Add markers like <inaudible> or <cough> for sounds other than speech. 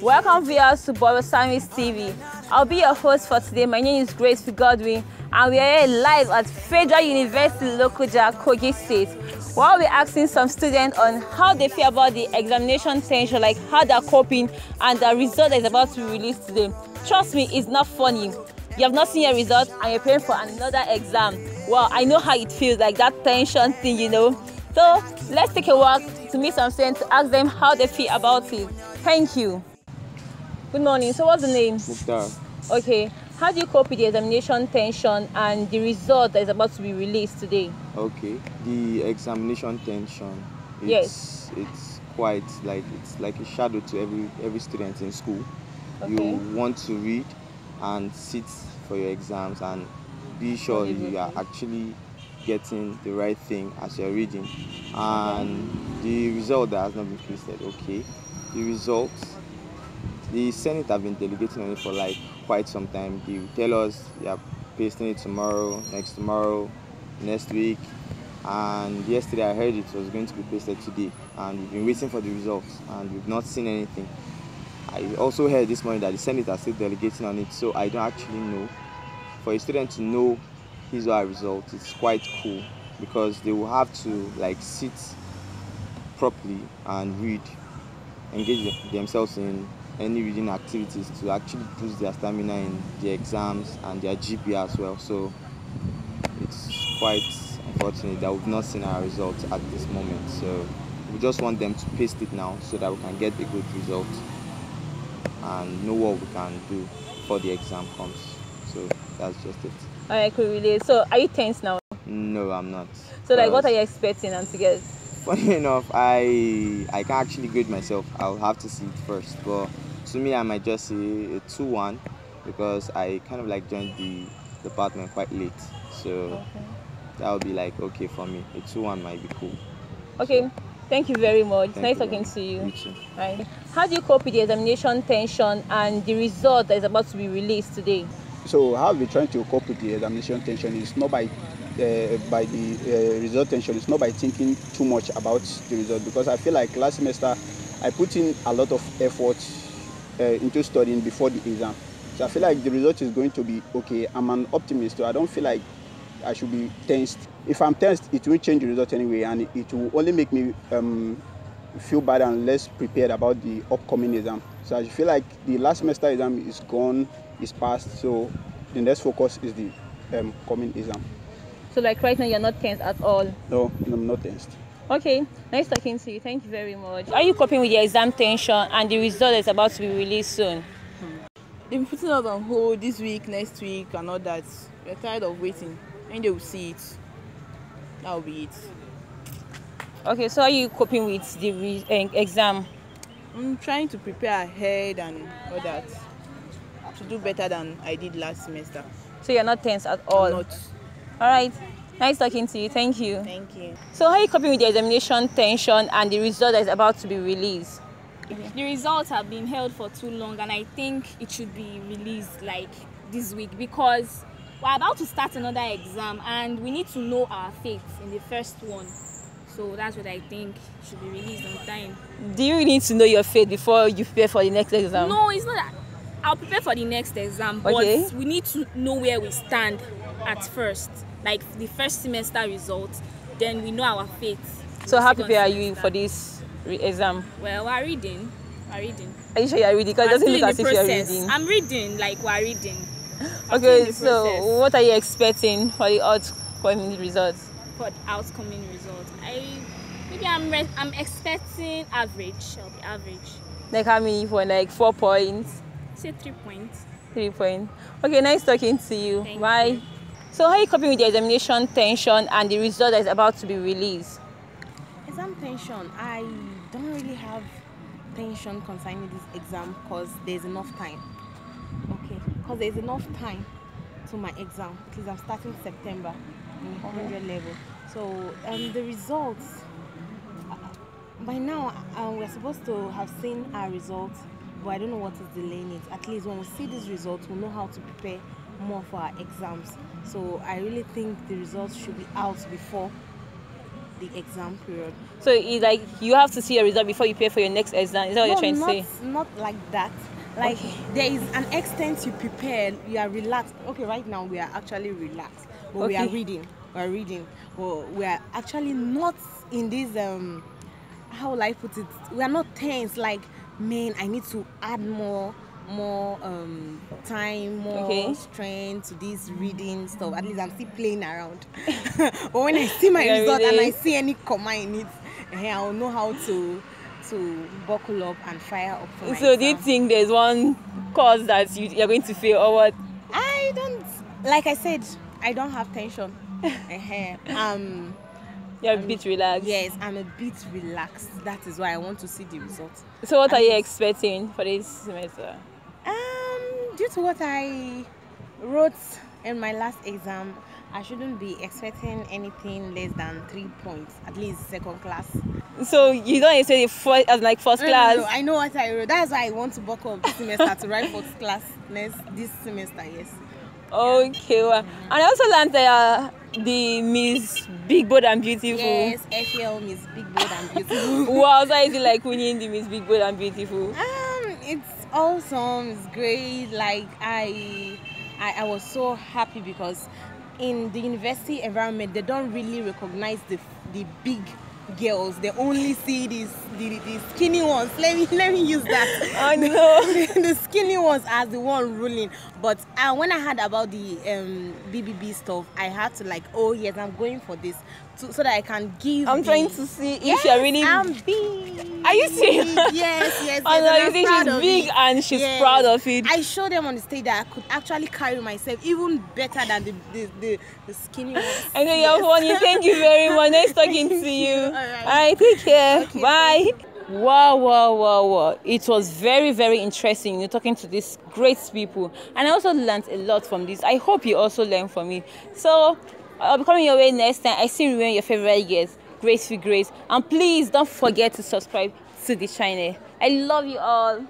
Welcome viewers to Bobo Sammy's TV. I'll be your host for today. My name is Grace Godwin and we are here live at Federal University Lokoja, Kogi State. While we're asking some students on how they feel about the examination tension, like how they're coping and the result that is about to be released today. Trust me, it's not funny. You have not seen your result and you're preparing for another exam. Well, I know how it feels, like that tension thing, you know. So let's take a walk to meet some friends to ask them how they feel about it. Thank you. Good morning. So what's the name? Mukhtar. Okay. How do you cope with the examination tension and the result that is about to be released today? Okay. The examination tension. It's, Yes. It's quite like it's like a shadow to every every student in school. Okay. You want to read and sit for your exams and be sure you are actually getting the right thing as you're reading. And the result that has not been posted, okay. The results the Senate have been delegating on it for like quite some time. They will tell us they are pasting it tomorrow, next tomorrow, next week. And yesterday I heard it was going to be pasted today, and we've been waiting for the results, and we've not seen anything. I also heard this morning that the Senate are still delegating on it, so I don't actually know. For a student to know his or her result, it's quite cool because they will have to like sit properly and read engage themselves in any reading activities to actually boost their stamina in the exams and their GP as well. So it's quite unfortunate that we've not seen our results at this moment. So we just want them to paste it now so that we can get a good result and know what we can do before the exam comes. So that's just it. Alright, cool, really. So are you tense now? No, I'm not. So like what are you expecting and to get? funny <laughs> enough i i can't actually grade myself i'll have to see it first but to me i might just say a 2-1 because i kind of like joined the department quite late so that would be like okay for me a 2-1 might be cool Okay. Thank you very much. Thank nice talking to you. You too. Right. How do you cope with the examination tension and the result that is about to be released today? So how we trying to cope with the examination tension is not by uh, by the uh, result tension. It's not by thinking too much about the result because I feel like last semester I put in a lot of effort uh, into studying before the exam. So I feel like the result is going to be okay. I'm an optimist, so I don't feel like I should be tensed. If I'm tensed, it will change the result anyway, and it will only make me um, feel bad and less prepared about the upcoming exam. So I feel like the last semester exam is gone, is past. So the next focus is the um, coming exam. So like right now you're not tense at all. No, I'm not tensed. Okay, nice talking to you. Thank you very much. Are you coping with the exam tension and the result is about to be released soon? They've been putting us on hold this week, next week, and all that. We're tired of waiting. And they will see it. That will be it. Okay, so are you coping with the re- eh, exam? I'm trying to prepare ahead and all that to do better than I did last semester. So you're not tense at all? I'm not. All right. Nice talking to you. Thank you. Thank you. So how are you coping with the examination tension and the result that is about to be released? the results have been held for too long and i think it should be released like this week because we're about to start another exam and we need to know our fate in the first one so that's what i think should be released on time Do you need to know your fate before you prepare for the next exam? no it's not that i'll prepare for the next exam but Okay. we need to know where we stand at first like the first semester results then we know our fate So how prepared are you for this re- exam? well we're reading we're reading Are you sure you're reading? Because it doesn't look as if you're process. reading. I'm reading, like we're reading. In Okay, so what are you expecting for the outcoming results? For the outcoming result. I maybe I'm re- I'm expecting average. I'll be average. Like how many for like four points, Say three points. three points. Okay, nice talking to you. Thank Bye. you. So how are you coping with the examination tension and the result that is about to be released? Exam tension. I don't really have tension concerning this exam because there's enough time. Okay, because there's enough time to my exam because I'm starting September in uh-huh. 100 level. So um, the results. By now, uh, we're supposed to have seen our results, but I don't know what is delaying it. At least when we see these results, we'll know how to prepare more for our exams. So I really think the results should be out before the exam period. So it's like you have to see a result before you pay for your next exam. Is that what you're trying to not, say? Not like that. Like there is an extent you prepare, you are relaxed. Okay, right now we are actually relaxed, but we are reading. We are reading. Well, we are actually not in this um how will I put it? We are not tense like man, I need to add more more um time, more Okay. strength to this reading stuff. At least I'm still playing around. <laughs> but when I see my Yeah, result and I see any comma in it, eh, I'll know how to to buckle up and fire up for So do you think there's one course that you, you're going to fail or what? I don't like I said, I don't have tension. <laughs> Um You're a bit relaxed. yes, I'm a bit relaxed. That is why I want to see the result. So what are you expecting for this semester? Um due to what I wrote in my last exam, I shouldn't be expecting anything less than three points, at least second class. So you don't expect first as like first No, no, class. no, I know what I wrote. That's why I want to buckle up this semester to write first class next this semester, yes. Okay, well, and I also learned that uh, the Miss Big Bold and Beautiful. Yes, FL Miss Big Bold and Beautiful. <laughs> Wow, so is it like winning the Miss Big Bold and Beautiful? Um, it's awesome. It's great. Like I, I, I was so happy because in the university environment, they don't really recognize the the big girls. They only see these the, the skinny ones. Let me <laughs> let me use that. Oh <laughs> no. <laughs> the skinny ones as the one ruling. But uh, when I heard about the um, BBB stuff, I had to like, oh yes, I'm going for this, to, so that I can give. I'm the- trying to see if Yes, you're really. I'm big. Are you serious? Yes, yes. yes Oh, <laughs> no, you think she's big it. and she's proud of it. I showed them on the stage that I could actually carry myself even better than the the, the, the skinny ones. <laughs> I know you're funny. Thank you very <laughs> much. Nice talking to you. you. All Alright. take care. Okay, Bye. Wow, wow, wow, wow. It was very, very interesting, you know, talking to these great people. And I also learned a lot from this. I hope you also learned from it. So, I'll be coming your way next time. I see you wearing your favorite guest, Graceful Grace. And please don't forget to subscribe to the channel. I love you all.